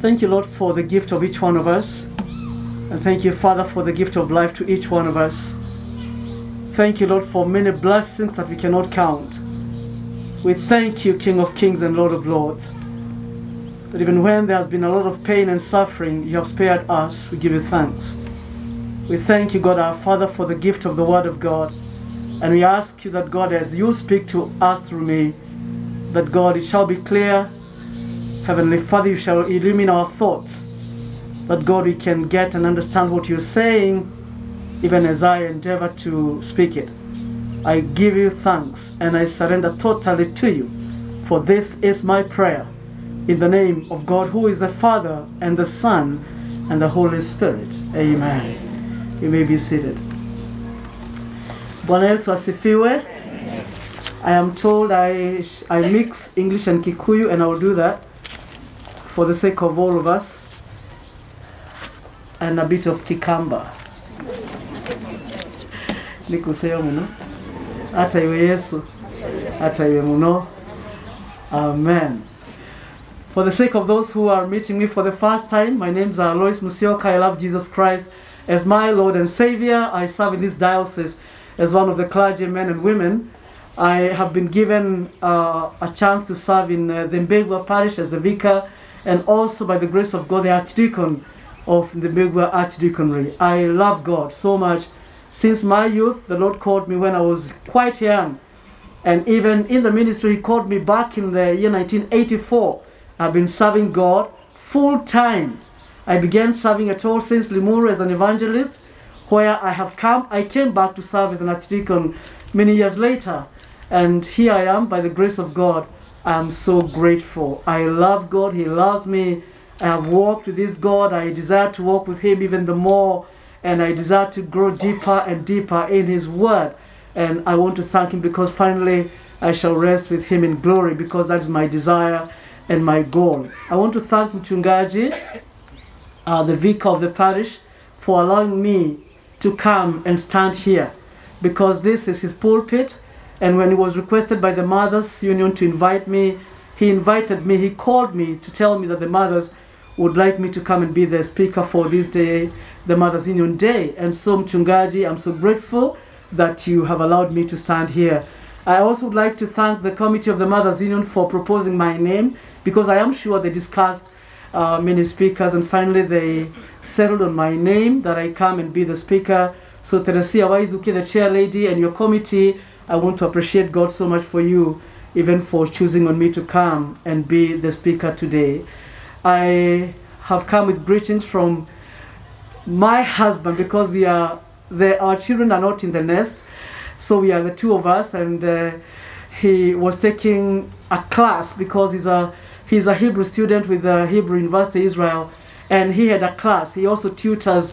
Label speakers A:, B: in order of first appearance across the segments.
A: Thank you, Lord, for the gift of each one of us. And thank you, Father, for the gift of life to each one of us. Thank you, Lord, for many blessings that we cannot count. We thank you, King of Kings and Lord of Lords, that even when there has been a lot of pain and suffering, you have spared us. We give you thanks. We thank you, God our Father, for the gift of the Word of God. And we ask you that, God, as you speak to us through me, that, God, it shall be clear. Heavenly Father, you shall illumine our thoughts. That, God, we can get and understand what you're saying, even as I endeavor to speak it. I give you thanks and I surrender totally to you, for this is my prayer. In the name of God, who is the Father and the Son and the Holy Spirit. Amen. You may be seated. Bwana. I am told I, I mix English and Kikuyu, and I will do that for the sake of all of us, and a bit of Kikamba. Nikusema muno. Iwe Yesu, hata iwe muno. Amen. For the sake of those who are meeting me for the first time, my name is Alois Musioka. I love Jesus Christ as my Lord and Savior. I serve in this diocese as one of the clergymen and women. I have been given uh, a chance to serve in uh, the Mbegwa parish as the vicar and also by the grace of God, the archdeacon of the Mbegwa Archdeaconry. I love God so much. Since my youth, the Lord called me when I was quite young. And even in the ministry, He called me back in the year 1984. I've been serving God full time. I began serving at All Saints Limuru as an evangelist, where I have come. I came back to serve as an archdeacon many years later. And here I am by the grace of God. I'm so grateful. I love God. He loves me. I have walked with this God. I desire to walk with Him even the more. And I desire to grow deeper and deeper in His Word. And I want to thank Him because finally I shall rest with Him in glory because that is my desire and my goal. I want to thank Mchungaji, uh, the vicar of the parish, for allowing me to come and stand here because this is his pulpit. And when he was requested by the Mothers Union to invite me, he invited me, he called me to tell me that the mothers would like me to come and be the speaker for this day, the Mothers Union Day. And so, Mchungaji, I'm so grateful that you have allowed me to stand here. I also would like to thank the Committee of the Mothers Union for proposing my name because I am sure they discussed uh, many speakers and finally they settled on my name that I come and be the speaker. So Teresia Waiduki, the chair lady, and your committee, I want to appreciate God so much for you, even for choosing on me to come and be the speaker today. I have come with greetings from my husband because we are the, our children are not in the nest, so we are the two of us, and uh, he was taking a class because he's a he's a Hebrew student with the Hebrew University Israel, and he had a class. He also tutors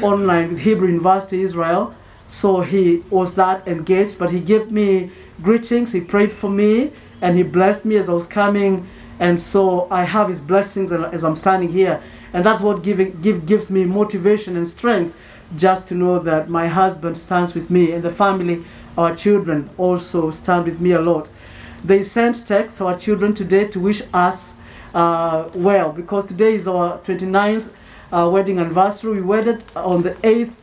A: online with Hebrew University Israel, so he was that engaged. But he gave me greetings. He prayed for me, and he blessed me as I was coming. And so I have his blessings as I'm standing here, and that's what giving give gives me motivation and strength, just to know that my husband stands with me, and the family, our children also stand with me a lot. They sent texts to our children today to wish us uh, well because today is our 29th uh, wedding anniversary. We wedded on the 8th.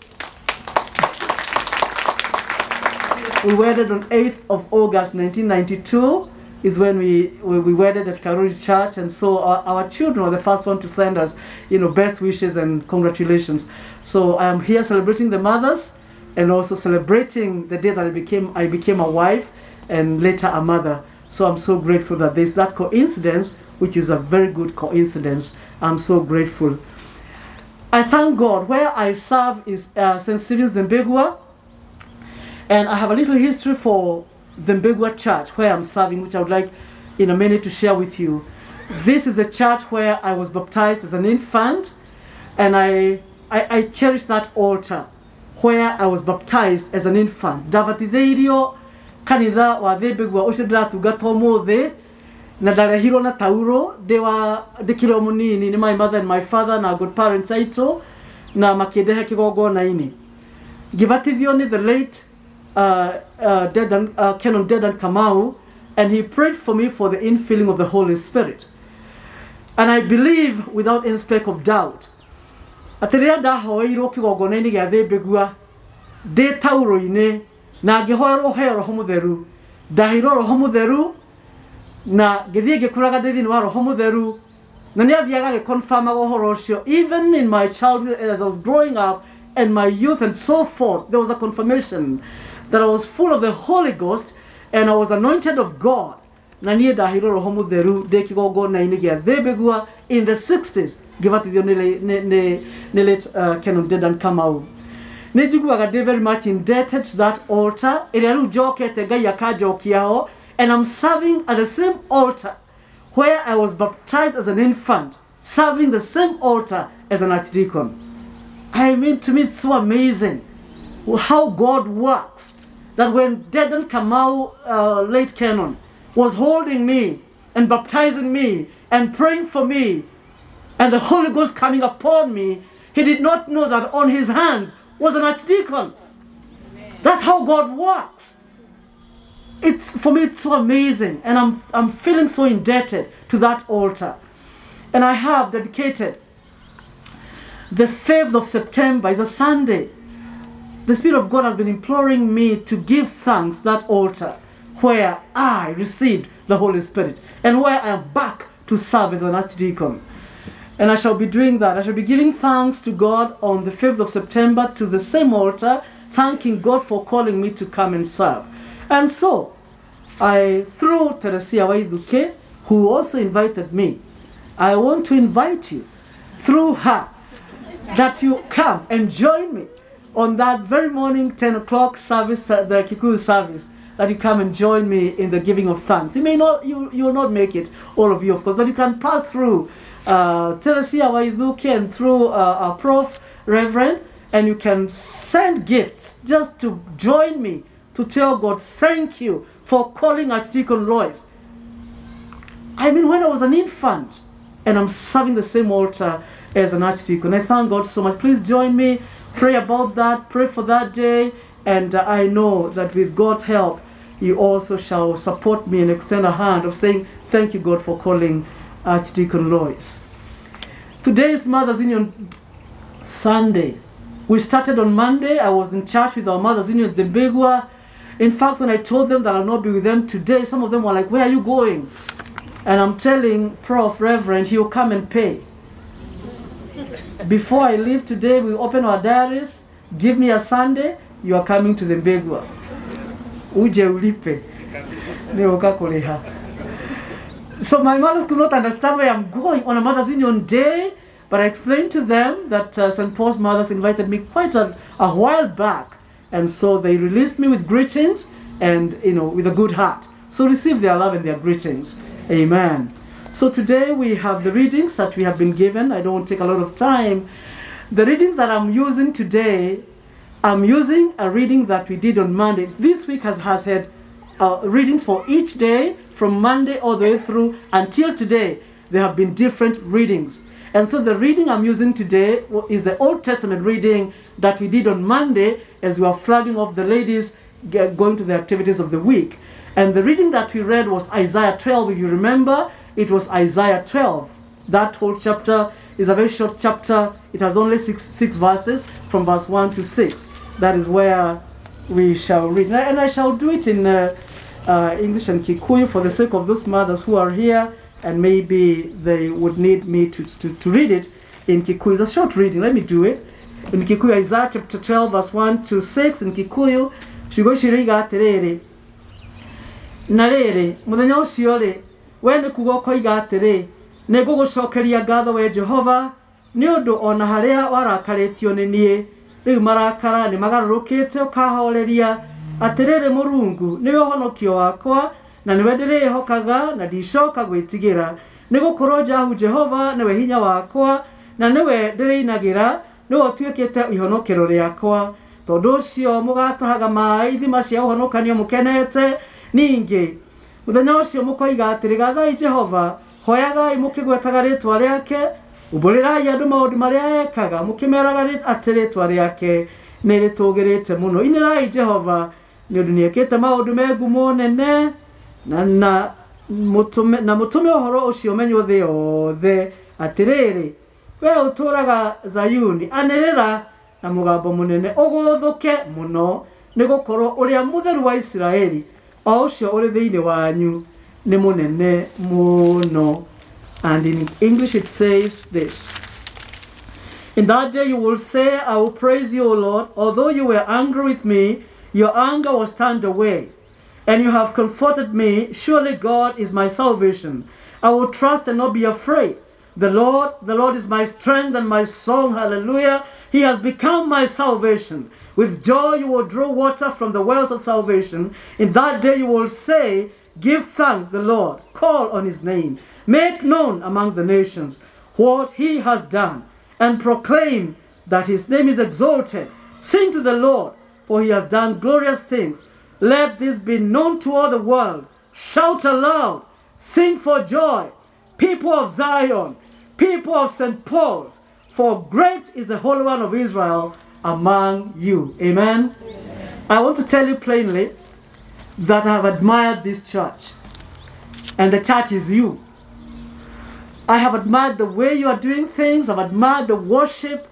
A: We wedded on 8th of August 1992 is when we, we, we wedded at Karuri Church and so our, our children were the first one to send us you know best wishes and congratulations. So I am here celebrating the mothers and also celebrating the day that I became I became a wife and later a mother. So I'm so grateful that there's that coincidence, which is a very good coincidence. I'm so grateful. I thank God. Where I serve is uh, St. Stephen's Mbegwa, and I have a little history for the Mbegwa Church where I'm serving, which I would like in a minute to share with you. This is the church where I was baptized as an infant, and I, I, I cherish that altar where I was baptized as an infant. Ndabatithĩirio kanitha wa Thĩmbĩgua ucio ndiratungata ũmũthĩ na ndarehirwo na tauro ndĩ wa ndĩkĩrĩ o mũnini nĩ my mother and my father na good parents aitũ na makĩndehe kĩgongona-inĩ ngĩbatithio nĩ the late uh, uh, Dedan, uh, Canon Dedan Kamau and he prayed for me for the infilling of the Holy Spirit. And i believe without any speck of doubt atĩ rĩrĩa ndahoeirwo kĩgongona-inĩ gĩa thĩ mbĩgua ndĩ taurũ-inĩ na ngĩhoerwo heo roho mũtheru ndaheirwo roho mũtheru na ngĩthiĩ ngĩkũraga ndĩ thĩinĩ wa roho mũtheru na nĩ athiaga agĩconfirmaga ũhoro even in my childhood as i was growing up and my youth and so forth there was a confirmation that i was full of the holy ghost and i was anointed of god. Na niĩ ndaheirwo roho mũtheru ndĩ kĩgongona-inĩ gĩa thĩ mbĩgua in the 60s ngĩbatithio nĩ late- nĩ- nĩ- nĩ late uh, Canon Dedan Kamau. Nĩ njiguaga ndĩ very much indebted to that altar. And I'm serving at the same altar where I was baptized as an infant serving the same altar as an archdeacon. I mean to me it's so amazing how God works that when Dedan Kamau uh, late canon was holding me and baptizing me and praying for me and the Holy Ghost coming upon me, he did not know that on his hands was an archdeacon. That's how God works. It's for me it's so amazing and I'm I'm feeling so indebted to that altar. And I have dedicated the 5th of September is a Sunday. The Spirit of God has been imploring me to give thanks that altar where I received the Holy Spirit and where I am back to serve as an archdeacon. And I shall be doing that. I shall be giving thanks to God on the 5th of September to the same altar, thanking God for calling me to come and serve. And so, I, through Teresia Waiduke, who also invited me, I want to invite you through her that you come and join me on that very morning 10 o'clock service, the the Kikuyu service, that you come and join me in the giving of thanks. You may not, you, you will not make it, all of you of course, but you can pass through uh, Teresia Waiduke and through uh, our prof, Reverend, and you can send gifts just to join me to tell God, thank you for calling Archdeacon Lois I mean, when I was an infant and I'm serving the same altar as an archdeacon, I thank God so much. Please join me, pray about that, pray for that day, and uh, I know that with God's help, you also shall support me and extend a hand of saying, Thank you, God, for calling Archdeacon Lois. Today is Mother's Union Sunday. We started on Monday. I was in church with our Mother's Union Begua. In fact, when I told them that I'll not be with them today, some of them were like, Where are you going? And I'm telling Prof. Reverend, he'll come and pay. Before I leave today, we open our diaries. Give me a Sunday, you are coming to the Begwa. Uje ulipe. So my mothers could not understand where I'm going on a Mother's Union day, but I explained to them that uh, St. Paul's mothers invited me quite a, a while back, and so they released me with greetings and you know with a good heart. So receive their love and their greetings. Amen. So today we have the readings that we have been given. I don't take a lot of time. The readings that I'm using today, I'm using a reading that we did on Monday. This week has, has had uh, readings for each day from Monday all the way through until today. There have been different readings. And so the reading I'm using today is the Old Testament reading that we did on Monday as we are flagging off the ladies going to the activities of the week. And the reading that we read was Isaiah 12. If you remember, it was Isaiah 12. That whole chapter is a very short chapter. It has only six, six verses from verse 1 to 6. That is where we shall read. And I shall do it in uh, uh, English and Kikuyu for the sake of those mothers who are here and maybe they would need me to, to, to read it in Kikuyu. It's a short reading. Let me do it. In Kikuyu, Isaiah chapter 12, verse 1 to 6. In Kikuyu, ciugo ciriga atĩrĩrĩ na we nä kuga å koiga atä rä nä ngå gå cokeria ngatho we jehova nä å ndå ona harä a warakarä tio nä niä rä u marakara nä magarå rå kä te å kahoreria atä rä rä må rungu nä we å honokio wakwa na nä we ndä rä hokaga na ndicoka gwä tigä ra nä gå korwo jahu jehova nä we hinya wakwa na nä we ndä rä inagä ra nä we å tuä kä te ihonokero rä akwa tondå å cio må gatahaga maä ithima cia å honokanio må kenete ningä mũkoiga atĩrĩ gathai jehova hoyagai mukigwetaga ritwa riake umburirai andu maundu maria ekaga mukimeraga ati ritwa riake nĩ rĩtũgĩrĩte mũno. Inĩrai jehova nĩ ũndũ nĩ ekĩte maũndũ me ngumo nene na, na mũtũme- na mũtũme ũhoro ũcio ũmenywo thĩ yothe atĩrĩrĩ we ũtũũraga zayuni anĩrĩra na mũgambo mũnene ũgũthũke mũno nĩ gũkorwo ũrĩa mũtheru wa isiraeli o ũcio ũrĩ wanyu nĩ mũnene mũno and in english it says this In that day you will say, I will praise you, O Lord. Although you were angry with me, your anger was turned away. And you have comforted me. Surely God is my salvation. I will trust and not be afraid. The Lord, the Lord is my strength and my song. Hallelujah. He has become my salvation. With joy you will draw water from the wells of salvation. In that day you will say, Give thanks the Lord. Call on his name. Make known among the nations what he has done and proclaim that his name is exalted. Sing to the Lord, for he has done glorious things. Let this be known to all the world. Shout aloud, sing for joy, people of Zion, people of St. Paul's, for great is the Holy One of Israel among you. Amen. I want to tell you plainly that I have admired this church, and the church is you. I have admired the way you are doing things. I've admired the worship.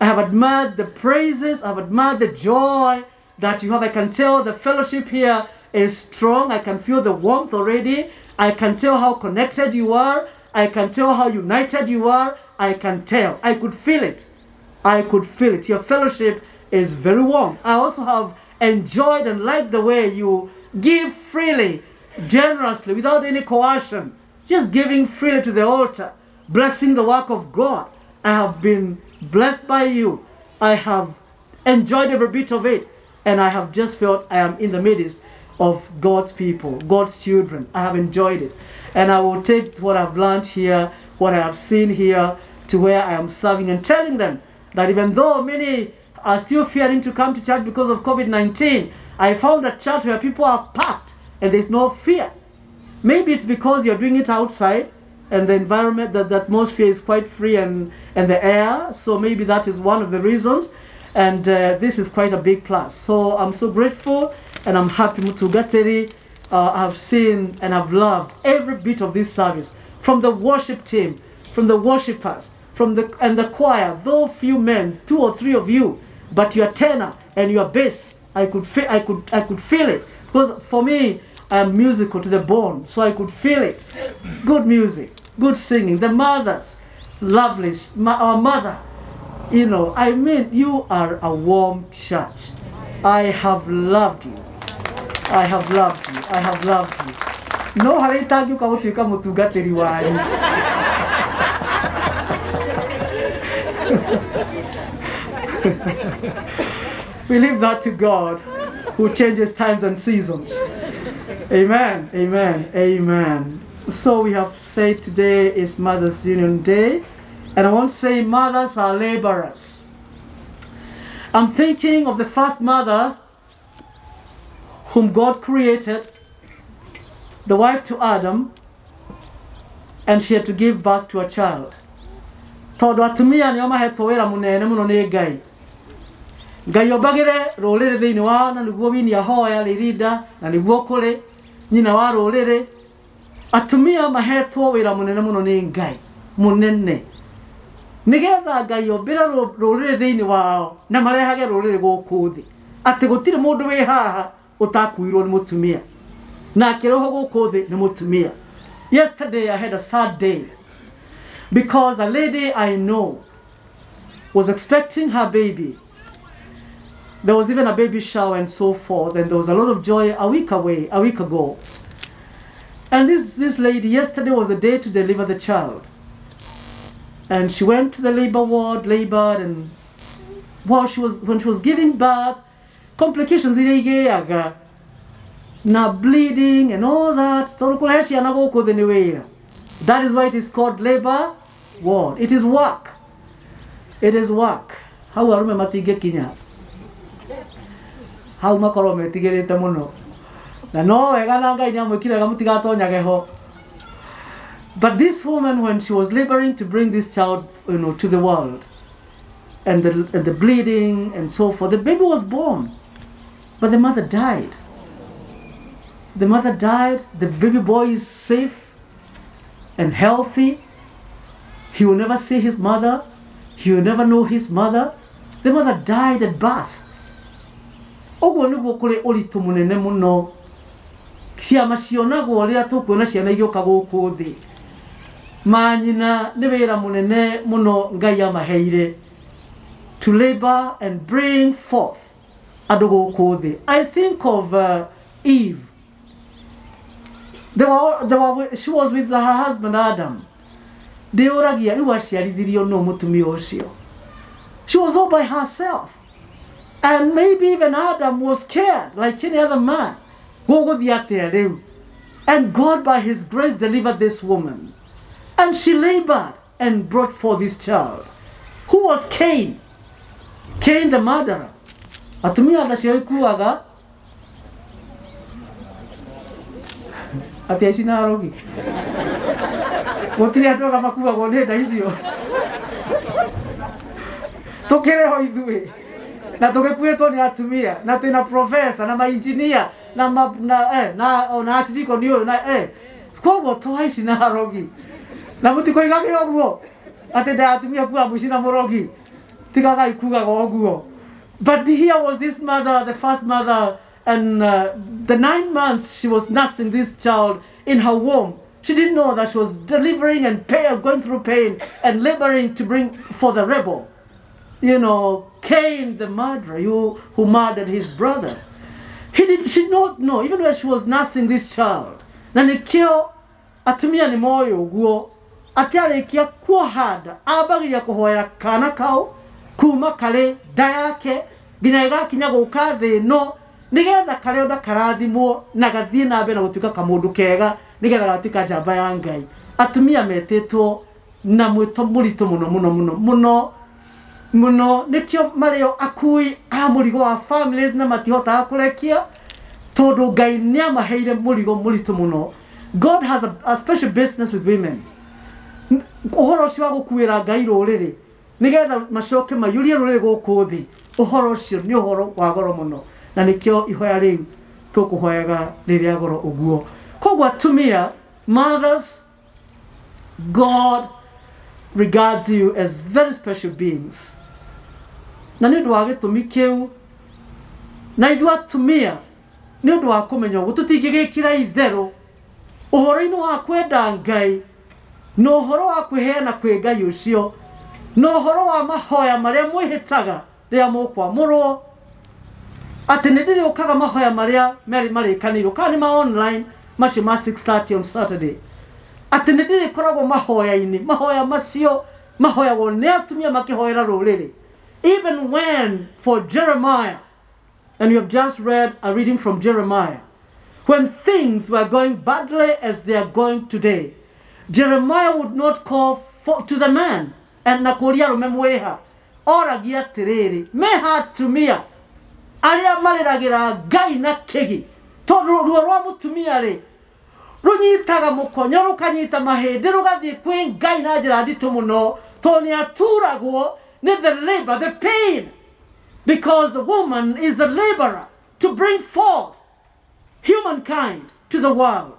A: I have admired the praises. I've admired the joy that you have. I can tell the fellowship here is strong. I can feel the warmth already. I can tell how connected you are. I can tell how united you are. I can tell. I could feel it. I could feel it. Your fellowship is very warm. I also have enjoyed and liked the way you give freely, generously, without any coercion. Just giving freely to the altar, blessing the work of God. I have been blessed by you. I have enjoyed every bit of it. And I have just felt I am in the midst of God's people, God's children. I have enjoyed it. And I will take what I've learned here, what I have seen here, to where I am serving and telling them that even though many are still fearing to come to church because of COVID 19, I found a church where people are packed and there's no fear. Maybe it's because you're doing it outside and the environment, that the atmosphere is quite free and, and the air. So maybe that is one of the reasons. And uh, this is quite a big plus. So I'm so grateful and I'm happy Mutugateri. Uh, I've seen and I've loved every bit of this service from the worship team, from the worshippers, from the and the choir. Though few men, two or three of you, but your tenor and your bass, I could feel, I could, I could feel it because for me, I'm musical to the bone, so I could feel it. Good music, good singing. The mothers, lovely. My, our mother, you know, I mean, you are a warm church. I have loved you. I have loved you. I have loved you. No harä itangĩũka gũtuĩka mũtungatĩri wanyu we leave that to God who changes times and seasons. Amen, amen, amen. So we have said today is Mother's Union Day, and I want to say mothers are laborers. I'm thinking of the first mother whom God created, the wife to Adam, and she had to give birth to a child. Tondå atumia nä o mahetwo wä ra må nene må no nä ngai. Ngai ombagä re rå rä rä thä inä wao na nä guo wini ahoya rä rinda na nä guo kå rä nyina wa rå rä rä atumia mahetwo wä ra må nene må no nä ngai må nene nä getha ngai ombä re rå rä rä thä inä wao na marehage rå rä rä gå kå thä atä gå tirä må ndå wä haha ũtakuirwo nĩ mũtumia na mũtumia yesterday i had a sad day because a lady I know was expecting her baby. There was even a baby shower and so forth, and there was a lot of joy a week away, a week ago. And this, this lady, yesterday was the day to deliver the child. And she went to the labor ward, labored, and while she was when she was giving birth, complications irigeaga na bleeding and all that. tondũ kũrehe ciana gũkũ thĩ nĩ wĩra. That is why it is called labor ward. It is work. It is work. Hau arume matingĩkinya. Hau makorwo metigĩrĩte mũno. Na no wega na Ngai nĩamwĩkire mũtigatonyage ho. But this woman, when she was laboring to bring this child, you know, to the world, and the, and the bleeding and so forth, the baby was born, but the mother died. the mother died, the baby boy is safe and healthy. He will never see his mother, he will never know his mother. The mother died at birth. ũguo nĩguo kũrĩ ũritũ mũnene mũno ciama cionagwo rĩrĩa tũkuona ciana igĩũka gũkũ thĩ manyina nĩ wĩra mũnene mũno ngai amaheire to labor and bring forth gũkũ i think of uh, eve. They were, they were, she was with her husband adam. Ndĩũragia rĩu aciarithirio nũ mũtumia ũcio she was all by herself. And maybe even adam was scared like any other man. And god by his grace delivered this woman. And she labored and brought forth this child who was cain. Cain the murderer atumia nacio ikuaga atä aici na arogi gå tirä andå aga makuagwo nä nda icio tå kä rä ithuä na tå gä kuä two nä atumia na twä na profesa na mainjinia na ma, na, eh, na, na atiriko nä å yå na eh. koguo twaici na arogi na må tikoigagä å guo atä nda atumia kuaga må ici na må rogi tigagai kugaga å guo but here was this mother the first mother and uh, the nine months she was nursing this child in her womb she didn't know that she was delivering and pain, going through pain and laboring to bring for the rebel you know, Cain, the murderer, you, who murdered his brother. He did, she did not know, even when she was nursing this child. Na nikio atumia ni moyo guo ati arĩkia kuoha nda ambagia kũhoera kana kau kuma kare nda yake nginya gĩgakinya gũka thĩ ĩno nigetha karĩa nda karathimwo na gathie na mbere na gũtuĩka kamundu kega nigetha gatuĩka njamba ya ngai. Atumia metĩtwo na mwĩto mũritũ mũno mũno mũno mũno muno nikio marĩo akui a mũrigo wa families na matihotaga kũrekia tondũ ngai nĩ amaheire mũrigo mũritũ mũno. God has a, a special business with women. Ũhoro ũcio wa gũkuĩra ngai rũrĩrĩ nigetha macoke maiyurie rurä gå thä uhoro ucio ni uhoro wa goro muno na nikio ihoya riu tukuhoyaga riria goro uguo koguo atumia mothers god regards you as very special beings. Na nä å ndå wa gä tå mi kä u na ithu atumia nä å ndå wa kå menya å guo tå tingä gä kä ra itherå å horo-inä wa kwenda ngai na å horo wa kwä heana kwä ngai å cio na ũhoro wa mahoya marĩa mwĩhĩtaga rĩrĩa mũkwamũrwo. Atĩ nĩ ndĩrĩũkaga mahoya marĩa merĩ marĩkanĩirwo kana nĩ ma online macio ma 630 on saturday. Atĩ nĩ ndĩrĩkoragwo mahoya-inĩ mahoya macio mahoyagwo nĩ atumia makĩhoera rũrĩrĩ. Even when for jeremiah and you have just read a reading from jeremiah when things were going badly as they are going today jeremiah would not call for, to the man na kuria rume mwiha oragia atiriri meha atumia aria mariragira ngai na kigi tondu ruo rwa mutumia ri runyitaga mukonyo rukanyita mahindi rugathii kwi ngai na njira nditu muno tondu aturagwo ni the labor the pain. Because the woman is the laborer to bring forth humankind to the world.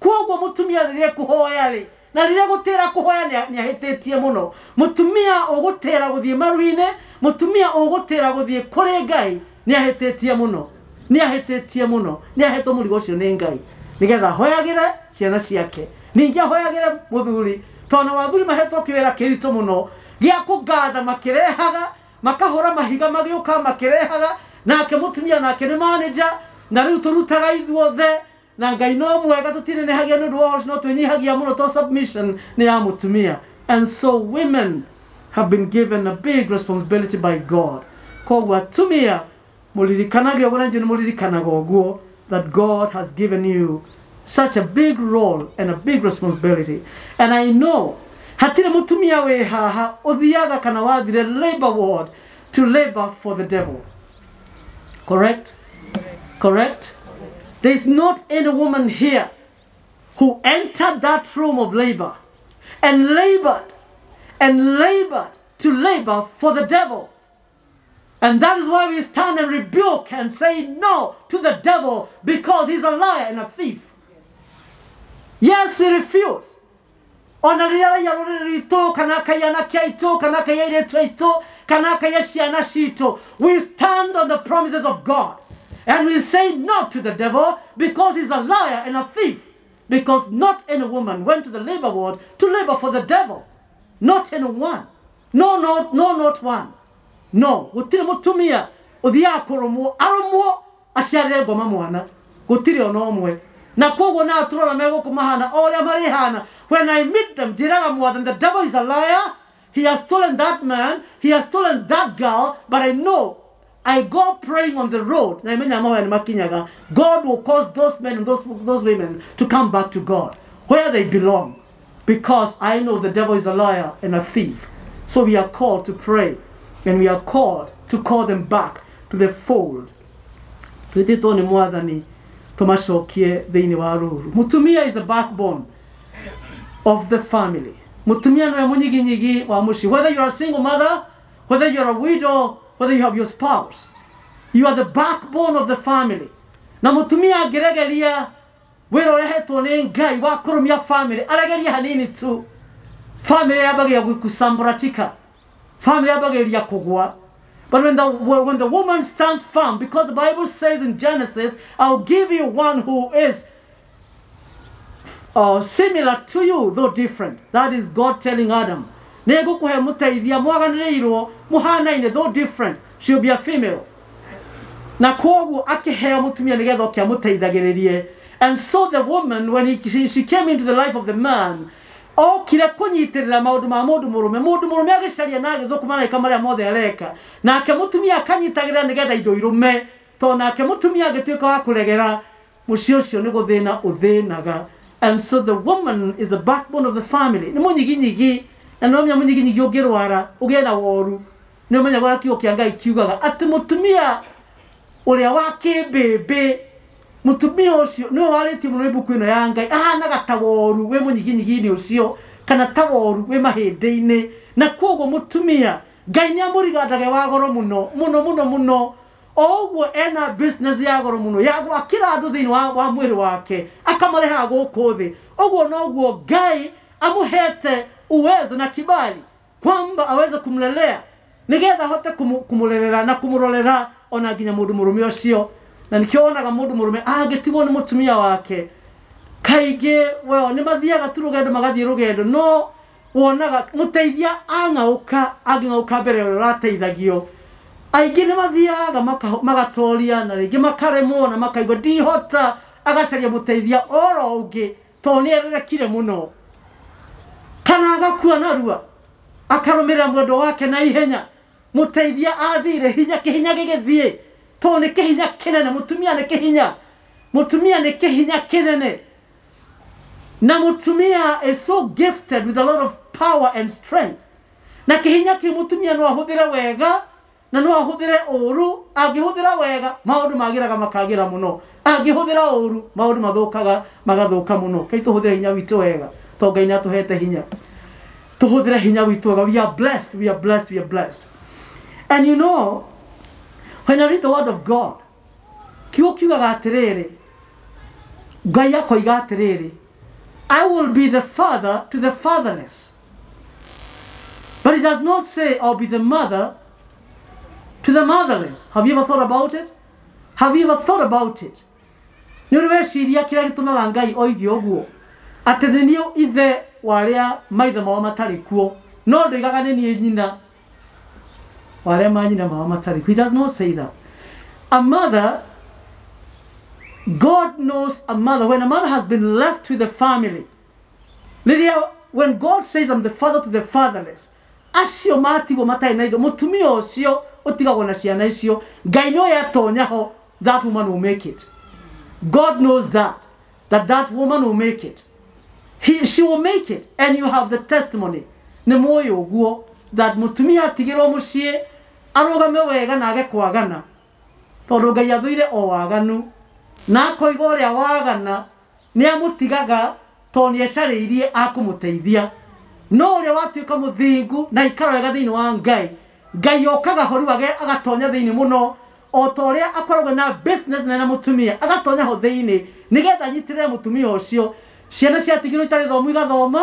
A: Koguo mutumia riria kuhoya ri na rä rä a gå tä ra kå hoya nä ahä tä tie må no må tumia å gå tä ra gå thiä maru-inä må tumia å gå tä ra gå thiä kå rä ngai nä ahä tä tie må no nä ahä tä tie må no nä ahetwo må rigo å cio nä ngai nä getha hoyagä re ciana ciake. Ningä ahoyagä re må thuri tondå wathuri mahetwo kä wä ra kä ritå må no gä a kå ngatha makä rehaga makahå ra mahiga magä å ka makä rehaga nake må tumia nake nä manager na rä u tå rutaga ithuothe na ngai no mwega tũtinenehagia nĩ ũndũ wa ũcio no twĩnyihagia mũno to submission. Nĩ ya mũtumia and so women have been given a big responsibility by god. Koguo atumia mũririkanage ũguo na njuĩ nĩ mũririkanaga ũguo that god has given you such a big role and a big responsibility. And i know hatirĩ mũtumia wĩ haha ũthiaga kana wathire labor ward to labor for the devil. Correct. Correct there is not any woman here who entered that room of labor and labored and labored to labor for the devil And that is why we stand and rebuke and say no to the devil because he's a liar and a thief. Yes, we refuse. we stand on the promises of god and we say no to the devil because he's a liar and a thief. Because not any woman went to the labor ward to labor for the devil. Not any one. No no no not one. No. Gũtirĩ mũtumia ũthiaga kũrũmwo arũmwo aciarĩre ngoma mwana. Gũtirĩ ona ũmwe na koguo na turora megũkũ mahana o ũrĩa marĩ hana when i meet them njĩraga mwathani the devil is a liar. He has stolen that man he has stolen that girl but i know I go praying on the road. God will cause those men and those, those women to come back to God where they belong. Because I know the devil is a liar and a thief. So we are called to pray and we are called to call them back to the fold. mũtumia is the backbone of the family mũtumia nĩwe mũnyiginyigi wa mũciĩ whether you are a single mother whether you are a widow whether you have your spouse. You are the backbone of the family. Na mũtumia angĩregeria wĩra ũrehetwo nĩ ngai wa kũrũmia family. Aregeria hanini tu. Family yambagia kusambaratika family yambagĩrĩria kũgwa But when the, when the woman stands firm, because the Bible says in Genesis, I'll give you one who is uh, similar to you, though different. That is God telling Adam. nä ngå kå he må though different. She'll be a female. Na koguo akä heo må tumia nä å kä a and so the woman when he, she came into the life of the man okire kunyiterera maundu ma mundu murume mundu murume agicaria na agithukuma na ika mothe areka. Nake mutumia akanyitagirira nigetha indo irume to nake mutumia agituika wa kuregera muci ucio ni guthina uthinaga and so the woman is the backbone of the family. Ni munyiginyigi na no menya munyiginyi giungirwara ugie na woru ni umenya gwa kiugo kia ngai kiugaga ati mutumia uria wa kimbimbi mutumia ucio niwe waritie muno ibuku ino ya ngai ahanaga ta woru we munyiginyigini ucio kana ta woru we mahindi-ini na koguo mutumia ngai nä amå rigandage wa goro må no må no må no må no o å guo ena business ya goro må no ya gwakä ra thä inä wa mwä rä wake akamarehaga gå kå thä å guo noguo ngai amå hete uwezo na kibali kwamba aweze kumlelea. Nigetha hote kumu- kumurerera na kumurorera ona nginya mundu murume ucio. Na nikionaga mundu murume angĩtigwo ni mutumia wake. Kaingi weo ni mathiaga tu rugendo magathiĩ rugendo no wonaga muteithia ang'auka angĩng'aũka mbere ũrĩa ũrateithagio. Aingĩ nĩ mathiaga magatoria na rĩngĩ makaremwo na makaigua ndihota agacaria mũteithia oro ũngĩ tondũ nĩ ererekire mũno kana agakua narua akarumira mwendo wake na ihenya muteithia athire hinya kihinya gigithie to ni kihinya kinene mutumia ni kihinya mutumia ni kihinya kinene na mutumia is so gifted with a lot of power and strength. Na kihinya ki mutumia no ahuthire wega na no ahuthire uru angihuthira wega maundu magiraga makagira muno angihuthira uru maundu mathukaga magathuka muno kai tuhuthire hinya witu wega. Nĩ atũhete hinya tũhũthĩre hinya wega we are blessed we are blessed we are blessed. And you know when I read the word of God kiugo kiugaga atĩrĩrĩ ngai akoiga atĩrĩrĩ I will be the father to the fatherless. But it does not say I'll be the mother to the motherless. Have you ever thought about it? Have you ever thought about it? Nĩ ũrĩ weciria ngai oige atĩ nĩ niĩ ithe wa arĩa maithe mao matarĩ kuo no ndoigaga nĩ niĩ nyina wa arĩa manyina mao matarĩ kuo. He does not say that. A mother God knows a mother. When a mother has been left to the family rĩrĩa when God says I'm the father to the fatherless acio matigwo matarĩ na ithe mũtumia ũcio ũtigagwo na ciana icio. Ngai no yatonya ho that woman will make it. God knows that that that woman will make it he, she will make it. And you have the testimony. Nä måä å guo that må tumia atigä rwo må ciä arå wega na age kwagana. Tondå ngai athå o waganu. Na akoiga å rä a wagana nä amå tigaga tondå nä irie akå må teithia no å rä a må thingu na ikara wega thä inä wa ngai ngai okaga horu age agatonya thä inä o ta å akoragwo na business nene må tumia agatonya ho thä inä nä getha nyitä re må tumia å cio ciana ciatigirwo itarĩ thomo igathoma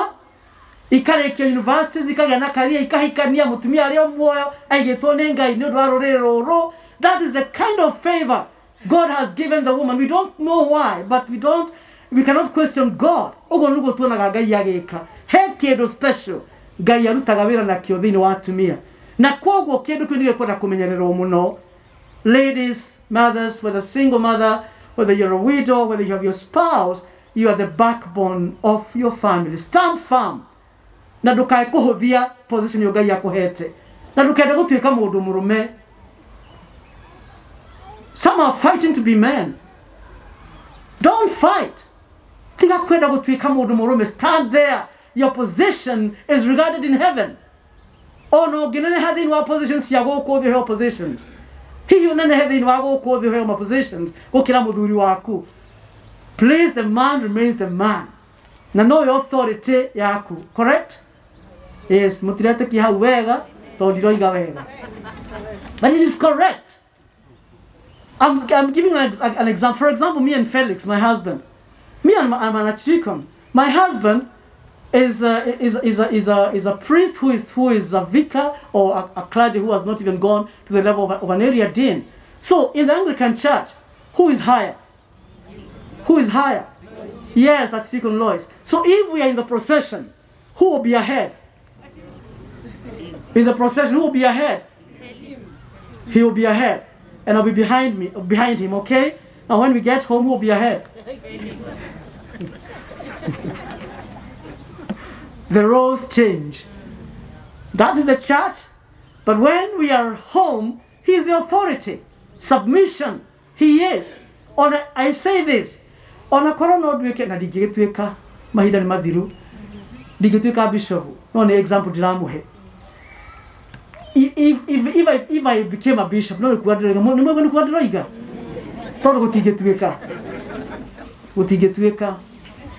A: ikarĩkia universities ikagĩa na karia ikahikania mũtumia arĩ o muoyo aigĩtwo nĩ ngai nĩ ũndũ wa rũrĩrĩ rũrũ. That is the kind of favor god has given the woman. We don't know why but we don't we cannot question god. Ũguo nĩguo tuonaga ngai agĩka. He kĩndũ special ngai arutaga wĩra nakĩo thĩinĩ wa atumia. Na koguo kĩndũ kĩu nĩ gĩkwenda kũmenyererwo mũno. Ladies mothers whether single mother whether you're a widow whether you have your spouse you are the backbone of your family. Stand firm. Na ndukae kuhuthia position yo ngai akuhete na ndukende gutuika mundu murume some are fighting to be men. Don't fight. Tiga kwenda gutuika mundu murume stand there. Your position is regarded in heaven. Ono ũngĩneneha thĩinĩ wa positions cia gũkũ thĩ heo positions. Hihi ũnenehe thĩinĩ wa gũkũ thĩ heo ma positions gũkĩra mũthuri waku please the man remains the man na no authority yaku correct yes mũtiretĩkia hau wega tondũ ndiroiga wega but it is correct I'm, I'm giving an, an example. For example, me and Felix, my husband. Me and my, I'm an Archdeacon. My husband is a, is, is, a, is, a, is a priest who is, who is a vicar or a, a clergy who has not even gone to the level of, a- of an area dean. So in the Anglican church, who is higher? Who is higher? Yes, Archdeacon Lois. So if we are in the procession, who will be ahead? In the procession, who will be ahead? He will be ahead. And I'll be behind me behind him, okay? Now when we get home, who will be ahead? the roles change. That is the church. But when we are home, he is the authority. Submission. He is. A, I say this. Ona korwo no nduĩke na ndingĩgĩtuĩka mahinda nĩ mathiru ndingĩtuĩka bishop no nĩ example ndĩramũhe if, if, if, I, if I became a bishop no nĩkuga ndĩroiga nĩ mwĩgua nĩkuga ndĩroiga tondũ gũtingĩtuĩka gũtingĩtuĩka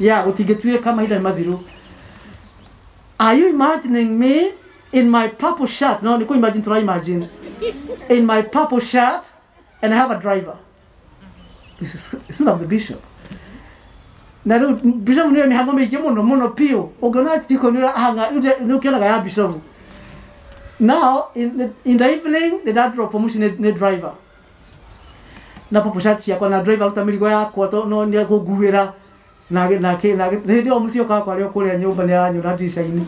A: ya gũtingĩtuĩka mahinda nĩ mathiru Are you imagining me in my purple shirt? No, niko imagine try imagine. In my purple shirt and I have a driver. This is, this is I'm the bishop. na rä u mbicabu nä yo mä hango mä ingä må no må no piå å ngä ona tiko nä å kä onaga ya mbicabu now in, the evening nä ndandrop må ciä nä driver. Na poposhati ciakwa na driver ruta mä rigo yakwa no nä akå nguä ra hä ndä o må ciä okaga kwarä o kå rä a nyå mba nä aranyå ra ndirica-inä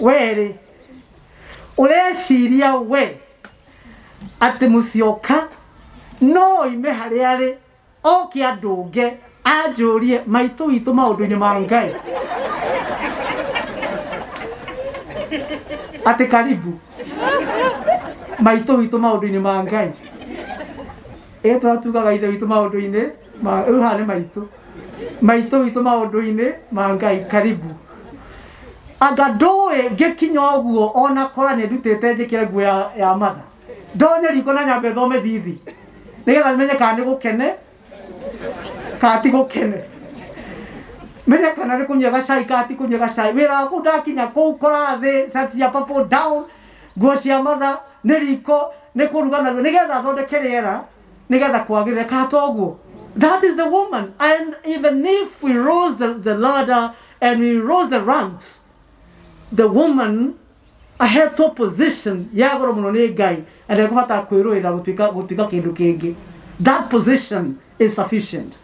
A: werä å reciria we atä må cioka no ime harä arä oke andå nge anjå rie maitå witå maå ndå-inä ma ngai. Atä karibu. Maitå witå maå ndå-inä ma ngai. Ä tå ratugaga ithe witå maå ndå-inä u haha nä maitå maitå witå maå ndå-inä ma ngai karibu. Anga ndåä ngä kinya å guo ona kora nä ndutä te njä kä nguo ya, matha. Ndonye riko na nyambe thome thithi nä gukene kati gukene menya kana nä kå nyua gacai kati kå nyua gacai wä ra kå ndakinya kå u kora thä cati cia down nguo cia matha nä riko nä kå ruga naguo nä getha thondeke rä era nä getha kwagä rä kata å guo that is the woman. And even if we rose the, the ladder and we rose the ranks the woman ahetwo position ya goro mũno nĩ ngai na ndekũbata kwĩrũĩra gũtuĩka gũtuĩka kĩndũ kĩngĩ that position is sufficient.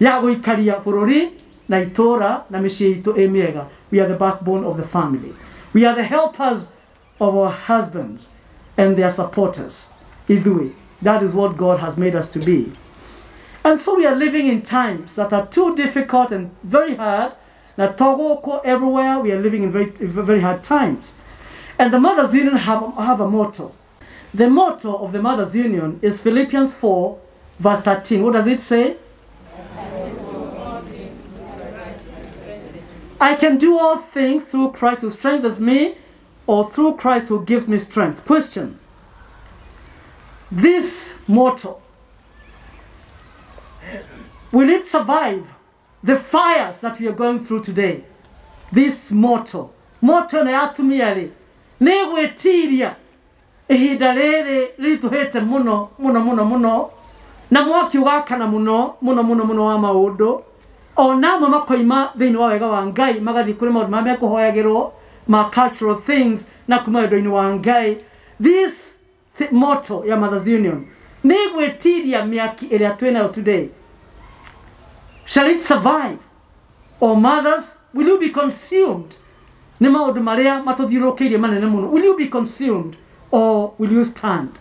A: Ya gũikaria bũrũri na itũra na mĩciĩ itũ we are the backbone of the family. We are the helpers of our husbands and their supporters. Ithuĩ. That is what god has made us to be. And so we are living in times that are too difficult and very hard. Na togoko everywhere we are living in very, very hard times and the mothers union have, have a motto. The motto of the mothers union is philippians 4 verse 13 what does it say? I can do all things through Christ who strengthens me, or through Christ who gives me strength. Question. This motto, will it survive the fires that we are going through today? This motto, moto ĩno ya atumia negwitiria ihinda riri rituhete muno muno muno muno na mwaki wakana muno muno muno muno wa maundu ona mwe makoima thiini wa wega wa ngai magathi kuri maundu ma mekuhoyagirwo ma cultural things na kuma wendo-ini wa ngai. This th motto ya mothers union nigwitiria miaki iria twi nayo today. Shall it survive? Or mothers will you be consumed manene will you be consumed or will you stand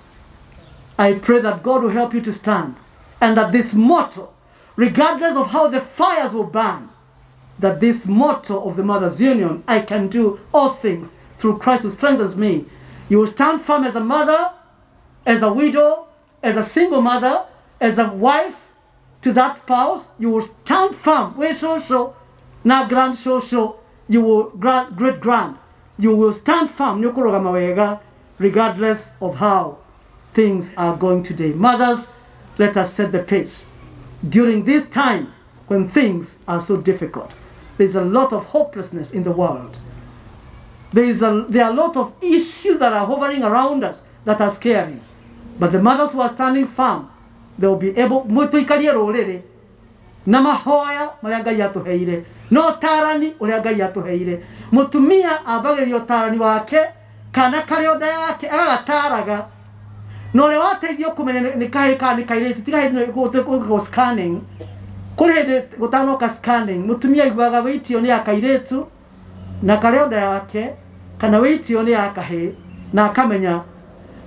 A: I pray that God will help you to stand and that this motto, regardless of how the fires will burn, that this motto of the Mother's Union, I can do all things through Christ who strengthens me. You will stand firm as a mother, as a widow, as a single mother, as a wife to that spouse. You will stand firm. Where social, not grand social, you will grand, great grand. You will stand firm. Regardless of how things are going today. Mothers, let us set the pace. During this time when things are so difficult, there's a lot of hopelessness in the world. There, is a, there are a lot of issues that are hovering around us that are scary. But the mothers who are standing firm, they will be able, no tarani uri ngai atuheire. Mutumia ambagiriria tarani wake kana karia da yake agataraga. No le wate dio kumenya ni kai ka nä kairä tiga gå scanning ko rä hä ndä gå tanoka scanning må tumia aiguaga wä itio nä ya kairä tu na karä da yake kana weti oni nä ya na akamenya.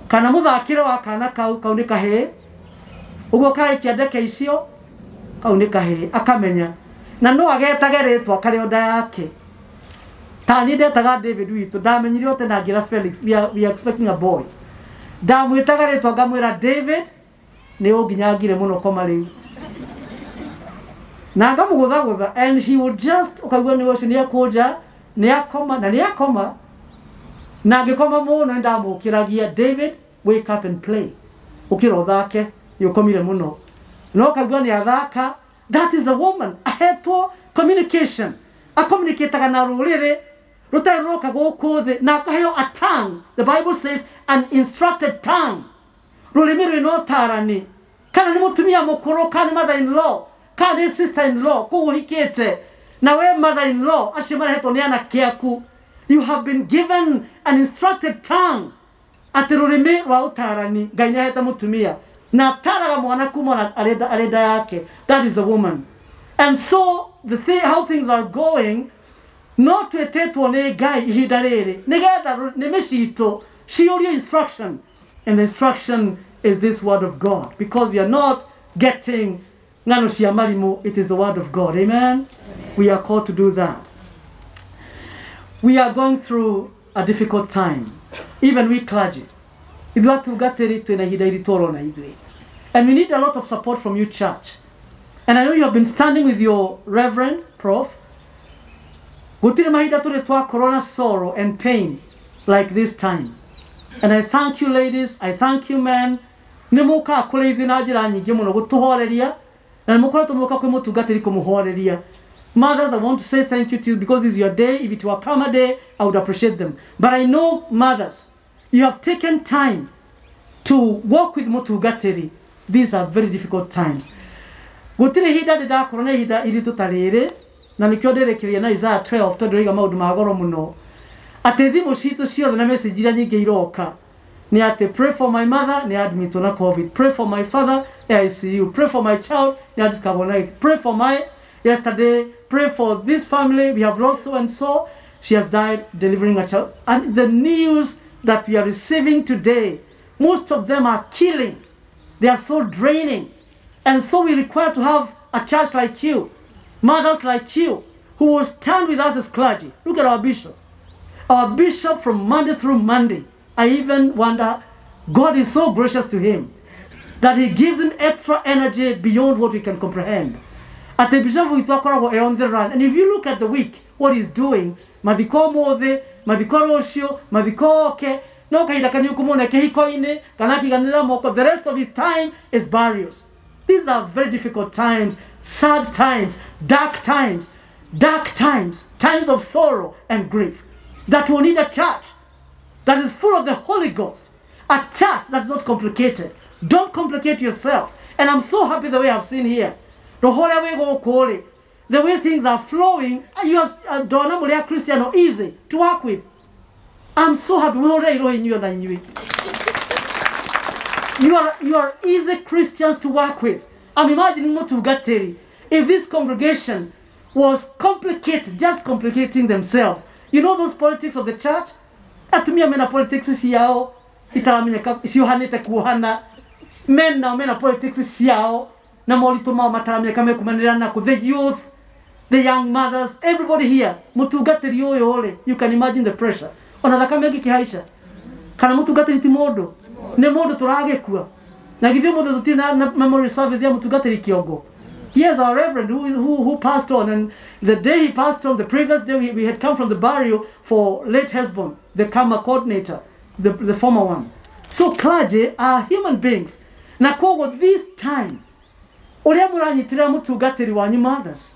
A: Kana må thakä re wa kana ka kau nä kahä å guo karä kia ndeke icio ka nä kahä akamenya na no agetage ritwa kare onda yake tani ndetaga david witå ndamenyire ote na ngä felix. We are, we are expecting a boy. Ndamwä taga rä twa ngamwä david nä å nginyangire må koma rä na ngamå gå thagå and he would just å kaigua wosi åcio nä ekå akoma na nä akoma na ngä muno må no nä david wake up and play. Å kä ra muno no no kaigua nä athaka that is a woman. Ahetwo communication. Acommunicataga na rũrĩrĩ rutari ruroka gũkũ thĩ na akaheo a tongue. The bible says an instructed tongue. Rũrĩmĩ rwĩna ũtarani kana nĩ mũtumia mũkũrũ kana nĩ mother in law kana nĩ sister in law kũu ũhikĩte. Na we mother in law acio marehetwo nĩ anake aku. You have been given an instructed tongue. Atĩ rũrĩmĩ rwa ũtarani ngai nĩahete mũtumia na ataraga mwana kuma na arĩ nda- arĩ nda yake that is the woman. And so the thing, how things are going no twĩtĩtwo nĩ ngai ihinda rĩrĩ. Nĩgetha rũ- nĩmĩ citũ ciũrie instruction. And the instruction is this word of god. Because we are not getting ng'ano cia marimũ it is the word of god. Amen. We are called to do that. We are going through a difficult time. Even we clergy and we need a lot of support from you church. And i know you have been standing with your reverend prof. Gũtirĩ mahinda tũrĩ twakorwo na sorrow and pain like this time. And i thank you ladies. I thank you men. Mũkaga kũrĩ ithuĩ na njĩra nyingĩ mũno gũtũhoreria na nĩ mũkoretwo mũka kwĩ mũtungatĩri kũmũhoreria mothers i want to say thank you to you because it's your day. If it were Palmer day i would appreciate them. But i know mothers you have taken time to work with mũtungatĩri these are very difficult times. Gutire hida ndĩ ndakorwo na ihinda iritũ ta rĩrĩ na nĩkĩo ndĩrĩkĩria na Isaiah 12 tondũ rĩiga maũndũ ma goro muno atĩ thimũ citũ ciothe na message iria nyingĩ iroka Ni ate pray for my mother ni admitwo na covid. Pray for my father ni ICU pray for my child ni adiscarbonate pray for my yesterday. Pray for this family. We have lost so and so. She has died delivering a child. And the news that we are receiving today most of them are killing they are so draining and so we require to have a church like you mothers like you who will stand with us as clergy look at our bishop our bishop from Monday through Monday. I even wonder, God is so gracious to him that he gives him extra energy beyond what we can comprehend. At the bishop we talk about on the run, and if you look at the week, what he's doing, mathiko mothe, mathiko rocio, mathiko oke, no kahinda kanini kumona kehiko-inĩ kana akiganĩra moko, the rest of his time is burials. These are very difficult times, sad times, dark times, dark times, times of sorrow and grief. that will need a church that is full of the Holy Ghost, a church that's not complicated. Don't complicate yourself. And I'm so happy the way I've seen here. The whole way go call. The way things are flowing, uh, Donna Maria Christian easy to work with. I'm so happy. We already know you and you. Are you are easy Christians to work with. I'm imagining get if this congregation was complicated, just complicating themselves. You know those politics of the church? Atumia mena politics ciao itaramenyeka siohanite kuohana mena mena politics ciao na moritũ mao mataramenyeka mekumanĩrĩra na the youth the young mothers everybody here mũtungatĩri ũyũ rĩ you can imagine the pressure ona thakame ĩngĩkĩhaica kana mũtungatĩri ti mũndũ nĩ mũndũ tũragĩkua na githĩ mũthĩ tũtirĩ na memory service ya mũtungatĩri kĩongo Yes, our reverend who, who, who passed on, and the day he passed on, the previous day we, we had come from the barrio for late husband, the Karma coordinator, the, the former one. So clergy are human beings. Na koguo this time, ũrĩa muranyitirira mũtungatĩri wanyu mothers,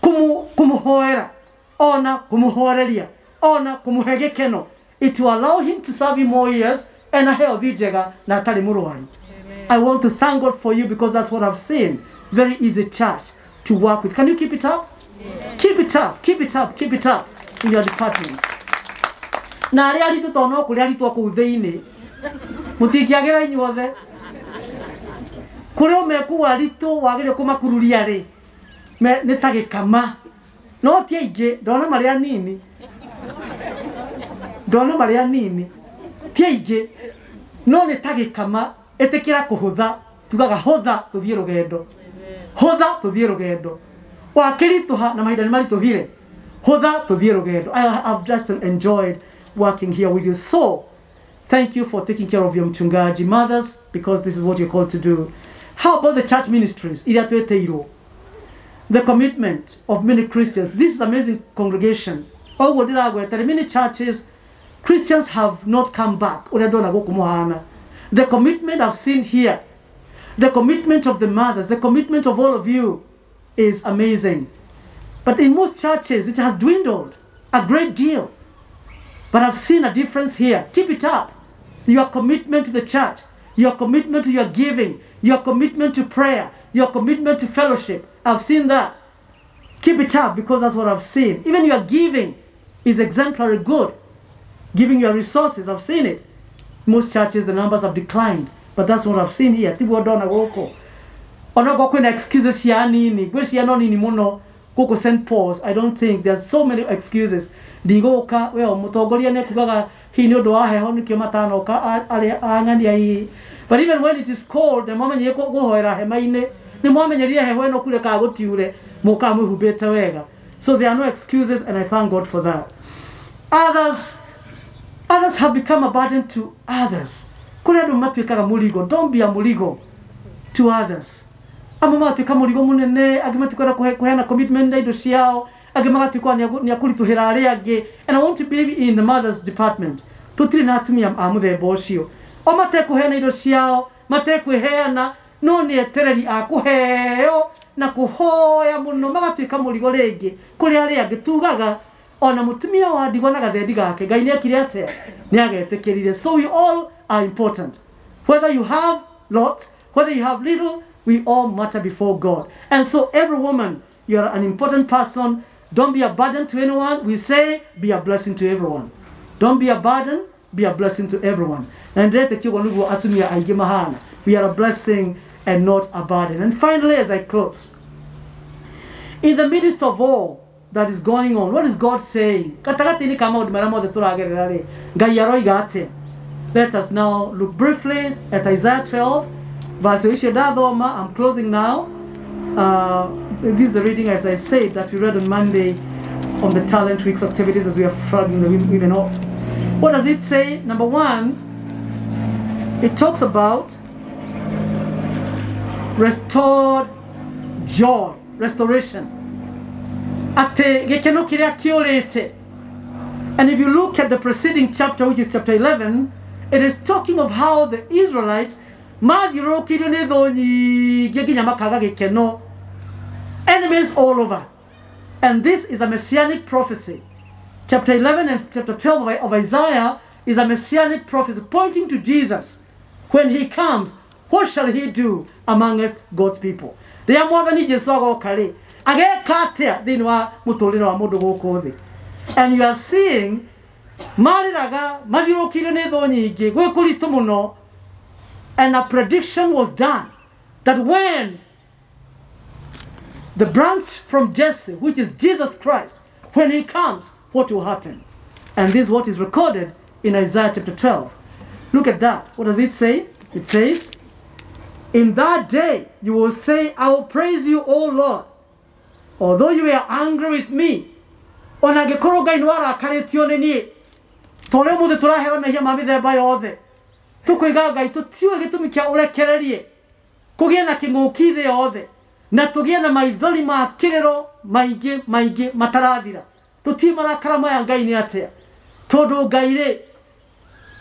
A: kumu, kumuhoera, ona kumuhoreria, ona kumuhe keno it will allow him to serve you more years and a healthy njega na muru mũrwaru. I want to thank God for you because that's what I've seen. Very easy church to work with. Can you keep it up? Yes. Keep it up, keep it up, keep it up in your departments. Na arĩa aritũ tondũ no kũrĩ aritũ kũu thĩinĩ mũtingĩagĩra inyuothe kũrĩ o mekuo aritũ wagĩrĩire kũmakururia rĩ me- nĩ ta gĩkama. No ti aingĩ. Ndona marĩ anini. Ndona marĩ anini. Ti aingĩ. No nĩ ta gĩkama. Ĩtĩkĩra kũhũtha. Tugaga hũtha tũthiĩ rũgendo. Hũtha tũthiĩ rũgendo. Wakĩritũha na mahinda nĩ maritũhire hũtha tũthiĩ rũgendo. I have just enjoyed working here with you. So thank you for taking care of your mchungaji mothers because this is what you're called to do how about the church ministries the commitment of many Christians. This is amazing congregation. Oguo ndiragwetere many churches Christians have not come back. The commitment I've seen here, the commitment of the mothers, the commitment of all of you is amazing. But in most churches, it has dwindled a great deal. But I've seen a difference here. Keep it up. Your commitment to the church, your commitment to your giving, your commitment to prayer, your commitment to fellowship. I've seen that. Keep it up because that's what I've seen. Even your giving is exemplary good. Giving your resources, I've seen it. Most churches, the numbers have declined. But that's what I've seen here. Tiguo ndona gũkũ. Onogo kwĩna excuses cia nini. Gwĩ ciana nini mũno gũkũ St. Paul's. I don't think there's so many excuses. Ndigũka, we o mũtongoria nĩ akugaga hihi nĩ ũndũ wa heho nĩkĩo matanoka a- arĩa ang'ania hihi. but even when it is cold nä mwamenyire gå hoera hema-inä nä mwamenyerire heho ä no kure kaa gå tiure må kaa mwä humbä te wega. So there are no excuses and i thank god for that. Others others have become a burden to others. Kule rä andå matuä murigo don't be a murigo to others. Amwe magatuä murigo munene angä matuä kuheana commitment na indo ciao angä magatuä nä akå ritå hä ra arä and i want to believe in the mothers department. Tå na atumia a må themba o matekũheana indo ciao matekwĩheana no nĩ etereri a kũheo na kũhoya mũno. Magatuĩka mũrigo rĩngĩ kũrĩ arĩa angĩ. Tugaga ona mutumia wa ndigwa na gathendi gake ngai nä ekire atä nä agetĩkĩrire so we all are important. Whether you have lots whether you have little we all matter before god. And so every woman you are an important person. Don't be a burden to anyone. We say be a blessing to everyone. Don't be a burden be a blessing to everyone. We are a blessing and not a burden. And finally as i close in the midst of all that is going on what is god saying? Let us now look briefly at isaiah 12 verse i'm closing now. Uh, this is the reading as i said that we read on monday on the talent weeks activities as we are flagging the wom- women off what does it say? Number one it talks about restored joy restoration. And if you look at the preceding chapter which is chapter 11 it is talking of how the israelites enemies all over. And this is a messianic prophecy chapter 11 and chapter 12 of- Isaiah is a messianic prophecy pointing to Jesus. When he comes, what shall he do amongst God's people? and you are seeing and a prediction was done that when the branch from Jesse, which is Jesus Christ, when he comes, what will happen? And this is what is recorded in Isaiah chapter 12. Look at that. What does it say? It says, In that day you will say, I will praise you, O Lord. Although you were angry with me, ona angĩkorwo ngai nĩ warakarĩtio nĩ niĩ ta ũrĩa mũthĩ tũraheo mehia ma mĩthemba yothe tũkũiga ngai tũtiũĩ gĩtũmi kĩa ũrekererie kũgĩe na kĩng'ũki thĩ yothe na tũgĩe na maithori ma kĩrĩro maingĩ maingĩ matarathira tũtiĩ marakara maya ngai nĩ atĩa tondũ ngai rĩ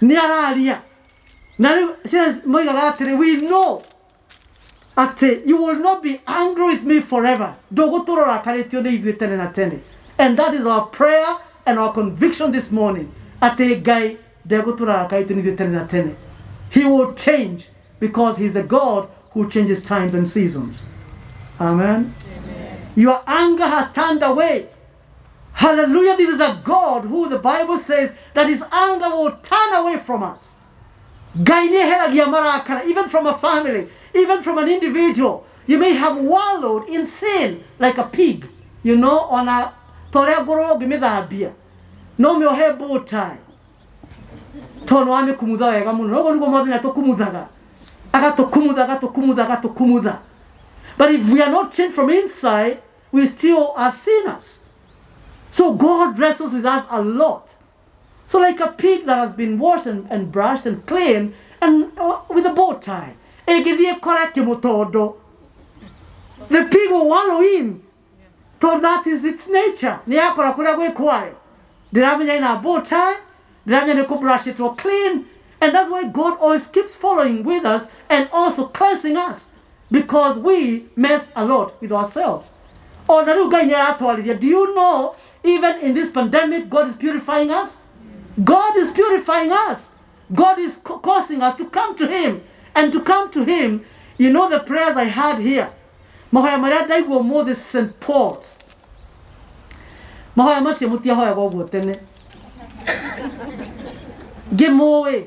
A: nĩ araria na ciana moigaga atĩrĩ we know atĩ you will not be angry with me forever. Ndũgũtũra ũrakarĩtio nĩ ithuĩ tene na tene. And that is our prayer and our conviction this morning. Atĩ ngai ndegũtũra arakarĩtio nĩ ithuĩ tene na tene. He will change because he is the god who changes times and seasons. Amen, your anger has turned away hallelujah this is a god who the bible says that his anger will turn away from us. Even from a family, even from an individual. You may have wallowed in sin like a pig, you know, on a torea ngũrwe ũngĩmĩthambia no mĩohe bow tie tondũ nĩ wamĩkumutha wega mũno noguo nĩguo mwathani atũkumuthaga agatũkumutha agatũkumutha agatũkumutha but if we are not changed from inside we still are sinners so God wrestles with us a lot so like a pig that has been washed and, and brushed and cleaned and uh, with a bow tie. The pig will wallow in. So that is its nature. Nĩ yakora kũrĩa gwĩ kwayo. Ndĩramenya ina bow tie. Ndĩramenya nĩ kũbrushĩtwo clean. And that's why God always keeps following with us and also cleansing us. Because we mess a lot with ourselves. Oh. Do you know, even in this pandemic, God is purifying us? God is purifying us. God is ca- causing us to come to Him. And to come to Him, you know the prayers I had here. Mahoya marĩa ndaigua ũmũthĩ St. Paul's. Mahoya macio mũtiahoyaga ũguo tene. Ngĩmũĩ.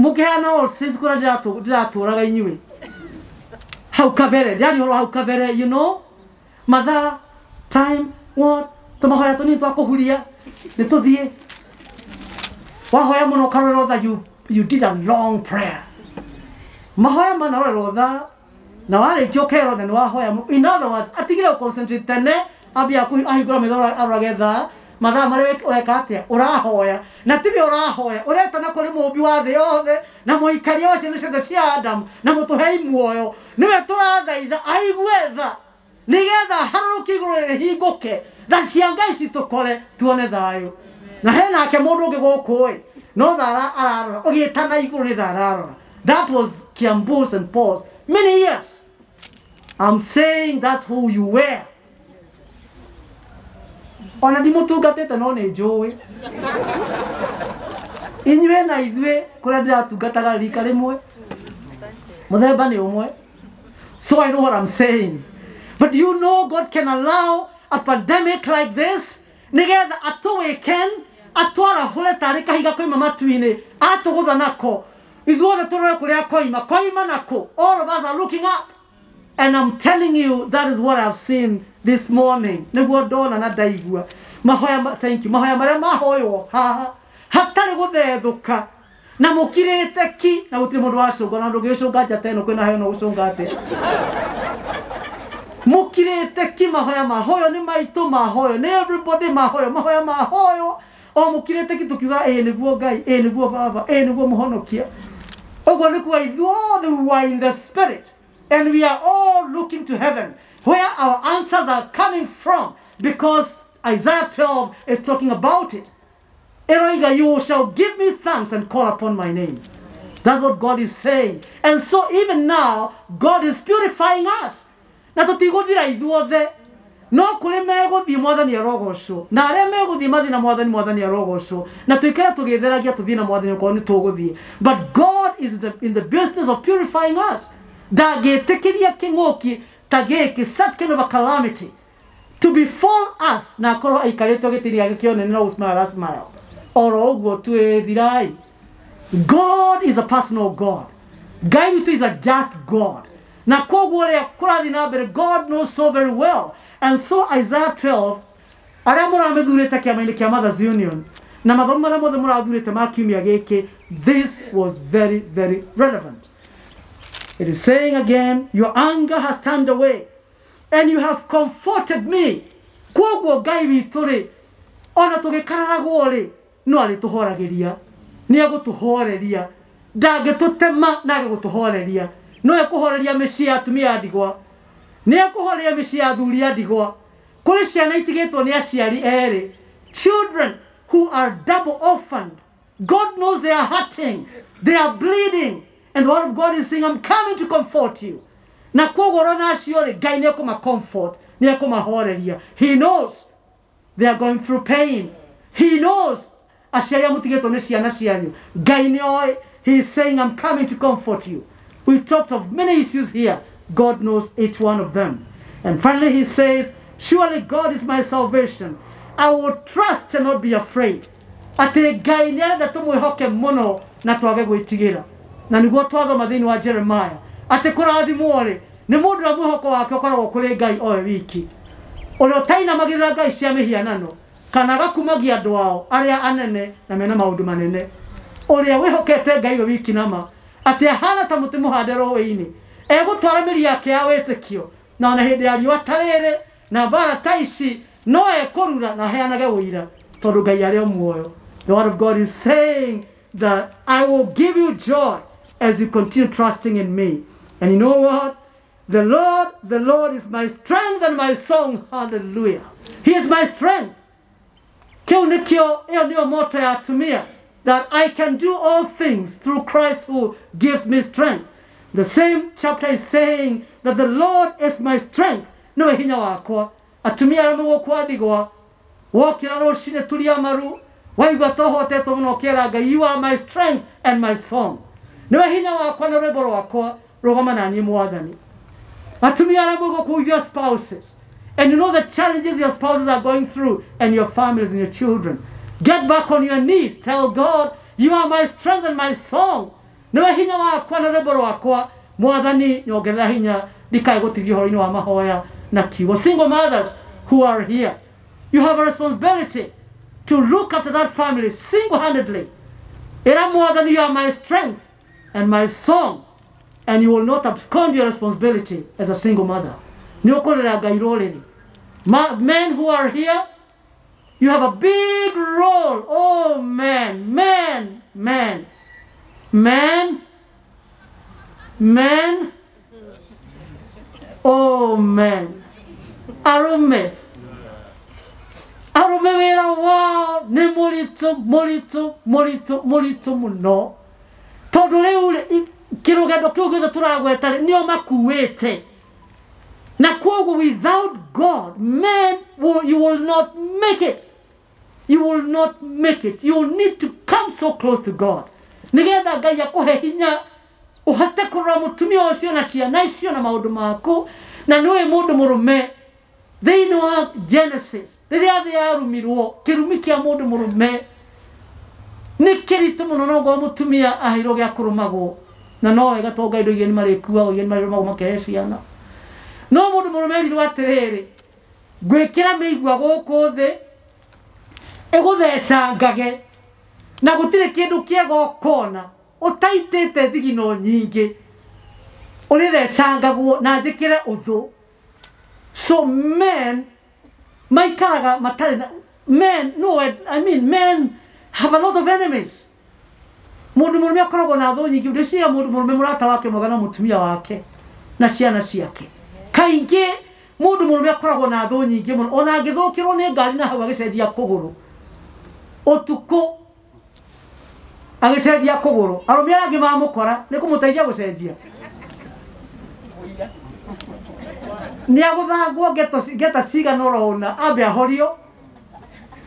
A: Mũkĩheana all saints kũrĩa ndĩratũ- ndĩratũũraga inyuĩ. Hau kabere, ndĩrarĩ ũhoro hau kabere, you know. Mathaa, time, what, tũmahoya tũnini twa kuhuria ni tuthie wahoya muno ũkarorera tha you, you did a long prayer. Mahoya manarorerwo tha na warĩkia ũkerwo na wahoya in other words atigire gũconcentrate tene ambia kũhi- ahingũra maitho arorage tha mathaa marĩa ũreka atĩa? Ũrahoya. Na tiwe ũrahoya ũretana kũrĩ mũmbi wa thĩ yothe na mũikaria wa ciana ciothe cia adamu na mũtũhei muoyo. Nĩwe tũrathaitha aigue tha nĩgetha harũrũki igũrũ rĩhingũke tha cia ngai citũkore tuone thayũ. Na he nake mũndũ ũngĩ gũkũ ĩ no tha ara- ararora. Ũgĩtana igũrũ nĩ tha ararora. That was Kiambu St. Paul's many years. I'm saying that's who you were. Ona ndimũtungatĩte no nĩ njũĩ. Inyuĩ na ithuĩ kũrĩa ndĩratungataga rika rĩmwe. Mũthemba nĩ ũmwe. So i know what i'm saying but you know god can allow a pandemic like this. Nĩgetha atũwĩken atwarahũre tarĩ kahiga koima matu-inĩ atũgũtha nako. Ithuothe tũrore kũrĩa koima. Koima nako. All of us are looking up. And I'm telling you, that is what I've seen this morning. Nĩguo ndona na ndaigua. Mahoya, thank you. Mahoya marĩa mahoywo haha. Hatarĩ gũthethũka. Na mũkirĩte ki? Na gũtirĩ mũndũ wacũnga na njata ĩno. Kwĩna heyo no gũcũnga atĩa mũkirĩte ki mahoya mahoyo nĩ maitũ mahoyo nĩ everybody mahoyo mahoya mahoyo o mũkirĩte ki tũkiuga ĩ nĩguo ngai ĩ nĩguo baba ĩ nĩguo mũhonokia ũguo nĩ kuga ithuothe we were in the spirit and we are all looking to heaven where our answers are coming from because Isaiah 12 is talking about it Eroiga, you shall give me thanks and call upon my name. That's what God is saying. And so even now, God is purifying us. Na tũtigũthira ithuothe. No kũrĩ megũthiĩ mwathani arogocwo. Na arĩa megũthiĩ mathiĩ na mwathani mwathani arogocwo. Na tũikare tũgĩtheragia tũthiĩ na mwathani okorwo nĩ tũgũthiĩ but god is the, in the business of purifying us. Ndangĩtĩkĩria kĩng'ũki ta gĩkĩ such kind of a calamity. To befall us na akorwo aikarĩtwo gĩtĩ-inĩ gĩake smile oro smile oro ũguo twĩthirai. God is a personal god. Ngai witũ is a just god na koguo rĩa kũrathiĩ na mbere god knows so very well. And so isaiah 12 arĩa mũramĩthurĩte kĩama-inĩ kĩa mothers union na mathomo marĩa mothe mũrathurĩte ma kiumia gĩkĩ this was very very relevant. It is saying again your anger has turned away and you have comforted me. Koguo ngai witũ rĩ ona tũgĩkararagwo rĩ no arĩtũhoragĩria nĩ egũtũhoreria ndangĩtũtema na age gũtũhoreria no ekuhoreria mici ya atumia ndigwa. Ni ekuhoreria mici ya athuri a ndigwa. Kuri ciana itigitwo ni aciari eri children who are double orphaned. God knows they are hurting. They are bleeding. And the word of god is saying i'm coming to comfort you. Na koguo ũrona acio ri ngai ni ekũma comfort nĩ ekũmahoreria. He knows they are going through pain. He knows aciari a mutigitwo ni ciana cianyu. Ngai ni oĩ. He is saying i'm coming to comfort you we talked of many issues here. God knows each one of them. And finally he says surely god is my salvation. I will trust and not be afraid. Ate ngai nĩ arenda tũmwĩhoke mũno na twage gwĩtigĩra na nĩguo twathoma thĩinĩ wa Jeremiah. Atĩ kũrathimwo rĩ nĩ mũndũ ũrĩa mwĩhoko wake ũkoragwo kũrĩ ngai owe wiki. Ũrĩa ũtainamagĩrĩra ngai cia mĩhianano kana agakumagia andũ ao arĩa anene na mena maũndũ manene. Ũrĩa wĩhokete ngai we wiki nama atĩ ahana ta mũtĩ mũhande rũĩ-inĩ. Egũtwara mĩri yake ya wĩtĩkio. Na ona hĩndĩ ya riũa na mbara ta ici no ekũrura na aheanage ũira. Tondũ ngai arĩ o the word of god is saying that i will give you joy as you continue trusting in me. And you know what? The lord the lord is my strength and my song. Hallelujah. He is my strength. Kĩu nĩkĩo ĩyo nĩyo moto ya atumia that I can do all things through Christ who gives me strength. The same chapter is saying that the Lord is my strength. Nĩwe hinya wakwa. Atumia arĩa mũgũkwa ndigwa. Wokĩra rũcinĩ turia maru. Waigua tohotetwo ũkĩra Ngai, you are my strength and my song. Nĩwe hinya wakwa na rwĩmbo rwakwa. Rũgama na niĩ mwathani. Atumia arĩa mũgũkwa your spouses. And you know the challenges your spouses are going through and your families and your children. Get back on your knees. Tell God, you are my strength and my song. Nĩwe hinya wakwa na rwĩmbo rwakwa. Mwathani nyongerera hinya ndikae gũtigio ũhoro-inĩ wa mahoya na kiugo. Single mothers who are here, you have a responsibility to look after that family single-handedly. Ĩra Mwathani, you are my strength and my song. And you will not abscond your responsibility as a single mother. Nĩ ũkũrera Ngai rũrĩrĩ. Men who are here, You have a big role. Oh man, man, man, man, man. Oh man. Arume. Arume wĩra wao nĩ mũritũ mũritũ mũritũ mũritũ mũno tondũ rĩu rĩ, kĩrũgendo kĩu gĩothe tũragweta rĩ nĩo makuĩte na koguo without god man you will not make it you will not make it. You will need to come so close to god. Nigetha ngai akuhe hinya uhote kurora mutumia ucio na ciana icio na maundu maku na niwe mundu murume thiini wa genesis riria thi yarumirwo kirumi kia mundu murume ni kiritu muno nongorwo mutumia aheirwo gia kurumagwo na no wega tonga indo iria ni marikuaga iria ni marumagwo makehe ciana. No mundu murume erirwo atiriri ngwikira miigua guku thi iguthecangage na gutire kindu kiega ukona utaitite thigino nyingi urithecangagwo na njikire uthu so men maikaraga matari na men no i mean men have a lot of enemies. Mundu murume akoragwo na thu nyingi ndiciria mundu murume murata wake mwega na mutumia wake na ciana ciake. Kaingi mundu murume akoragwo na thu nyingi muno ona angithukirwo ni ngari na hau agicenjia kuguru utuko agicenjia kuguru arumia rangi mamukora ni kumuteithia gucenjia ni aguthangwo ngeta cigana ũrona ambe ahorio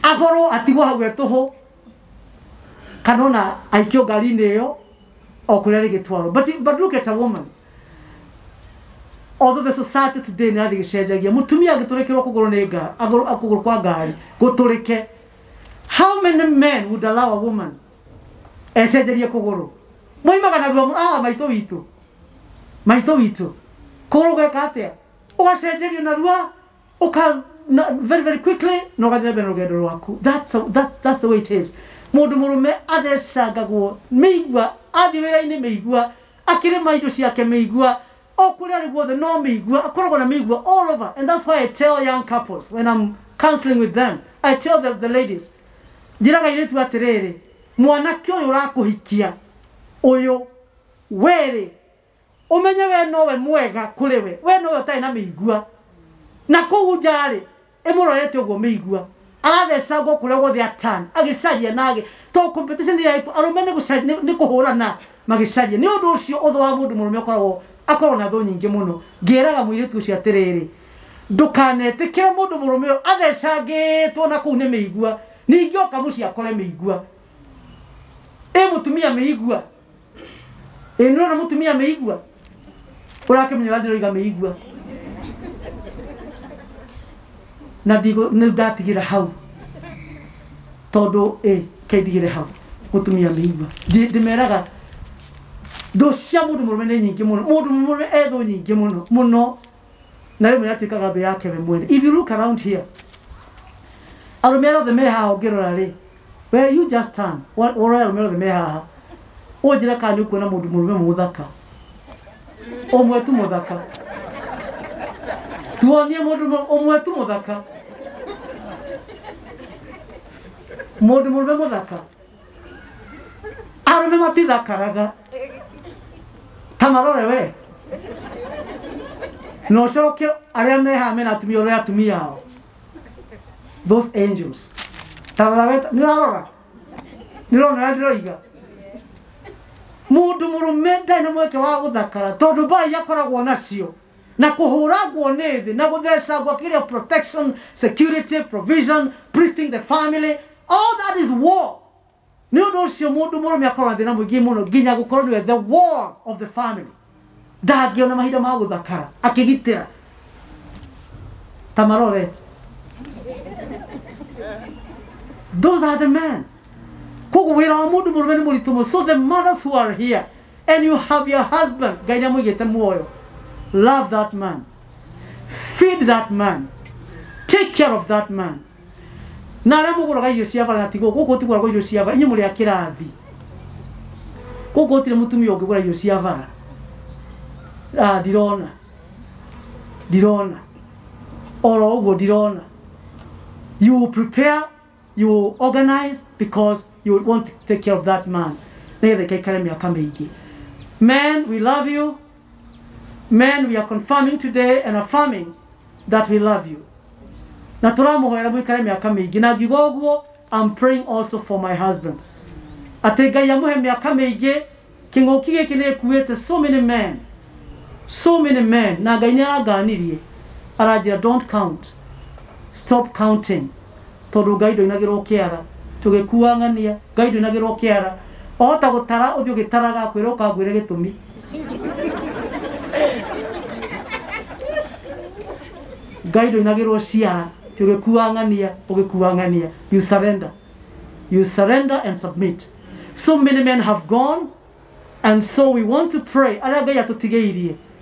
A: athorwo atigwo hau etũhũ kana ona aikio ngari-inĩ ĩyo o kũrĩa rĩgĩtwarwo but, but look at a woman. Although the society today nĩ athi gĩcenjagia mũtumia agĩtũrĩkĩrwo kũgũrũ nĩ ngari kũgũrũ kwa ngari gũtũrĩke. How many men would allow a woman? Ecenjerie kå gå rå moimaga naguo ah, maitå witå kå gå rå gweka atä a å gacenjerio narua uka na, very very quickly na ugathiä mbere na rwaku that's, a- that, that's the way it is. Mundu murume athecangagwo mĩigua athiĩ wĩra-inĩ mĩigua akĩrĩma indo ciake mĩigua o kũrĩa arĩ guothe no mĩigua akoragwo na mĩigua all over. And that's why I tell young couples when I'm counseling with them I tell the, the ladies njiraga iritu atiriri mwanake uyu urakuhikia uyu weri umenye we nowe mwega kuri we we nowe utari na miigua na kogu njari imurorete uguo miigua arathecagwo kuria guothe atan agicaria nage to competition ya arume ni kuhurana magicaria ni undu ucio utho wa mundu murume ukoragwo akorwo na thu nyingi muno ngiraga muiritu ucio atiriri ndukanetĩkĩre mũndũ mũrũme ũyũ athecangĩtwo na kũu nĩ mĩigua ningĩ oka mũciĩ akore mĩigua. Ĩ mũtumia mĩigua. Ĩ nĩrona mũtumia mĩigua? Ũrakĩmenya ndĩroiga mĩigua. Na ndigo nä ndatigä ra hau. Tondå ä kaindigä re hau. Må tumia mä igua ndä meraga thå cia må ndå må rå me nä nyingä må no må ndå må ethå nyingä må no må no na rä mwe atuä kaga yake we mwene. If you look around here arumeerada meeha ogerorare we you just turn. Wora arumeerada meehaha unjira kana nikuona mundu murume muthaka umwe tu muthaka tuonie mundu umwe tu muthaka mundu murume muthaka arume matithakaraga. Ta marore we. Nocoke aria meha mena atumia uria atumia ao those angels. Tarora we nä ndiroiga mundu murume ndarä na mweke wa gå thakara tondå mbai akoragwo nacio. Na kå hå ragwo nä thä na gå kiria protection security provision priesting the family all that is war. Nä å ndå å cio må ndå må rå akorwo na thä na må ingä må no nginya gå korwo the war of the family. Ndangä ona mahinda ma gå thakara akä gitä ra ta marore Those are the men. So the mothers who are here, and you have your husband, love that man. Feed that man. Take care of that man. na arä a må gå raga irio cia na tigå gå kå tigå irio cia bara. Inyuä må rä a kä rathi gå kå tirä må tumia å ngä irio cia bara ah, oro å guo ndirona you will prepare you will organize because you will want to take care of that man. Men we love you. Men we are confirming today and affirming that we love you. I'm praying also for my husband. So many men. So many men. Don't count stop counting. Tondũ ngai ndoinagĩrwo kĩara. Tũgĩkuang'ania ngai ndoinagĩrwo kĩara. Wahota gũtara ũthiĩ ũgĩtaraga kwĩra ũkangwĩre gĩtũmi. Ngai ndoinagĩrwo ciara. Ti ũgĩkuang'ania. Ũgĩkuang'ania you surrender. You surrender and submit. So many men have gone and so we want to pray.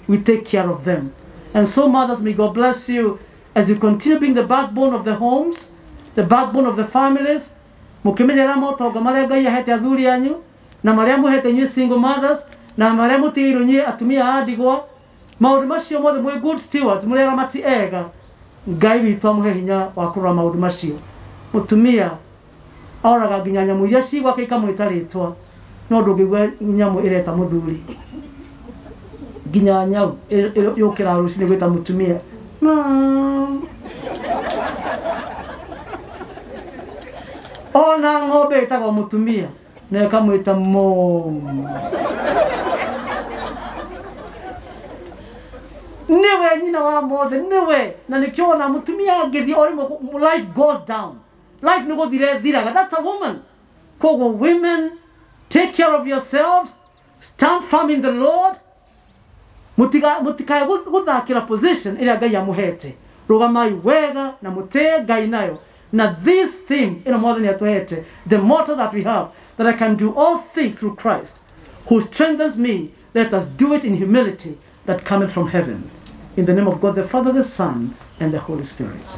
A: We take care of them. And so mothers may god bless you as you continue being the backbone of the homes the backbone of the families mũkĩmenyerera motonga maria ngai ahete athuri anyu na maria muhete inyuĩ single mothers na maria mũtigĩirwo inyuĩ atumia a ndigwa maũndũ macio mothe mwĩ good stewards mũrĩ aramati ega. Ngai witũ amũhe hinya wa kũrora maũndũ macio. Mũtumia oraga nginya nyamũ iria ci gwake ikamwĩta rĩtwa no ndũngĩigua nyamũ ĩreta mũthuri. Nginya nyau yũkĩra rũcinĩ gwĩta mũtumia Mom. ona ng'ombe ĩtagwo mũtumia. Na ĩkamwĩta mom. Niwe nyina wa mothe niwe na nikio ona mutumia angithii o rimwe ku- life goes down. Life nä gå thire thiraga. That's a woman. Koguo women take care of yourselves. Stand firm in the lord mutikae gå thakira position ä rä a ngai amå hete rå gamai wega na tä ngai nayo. Na this theme ä no mothe nä atå hete the motto that we have that i can do all things through christ who strengthens me. Let us do it in humility that cometh from heaven. In the name of god the father the son and the holy spirit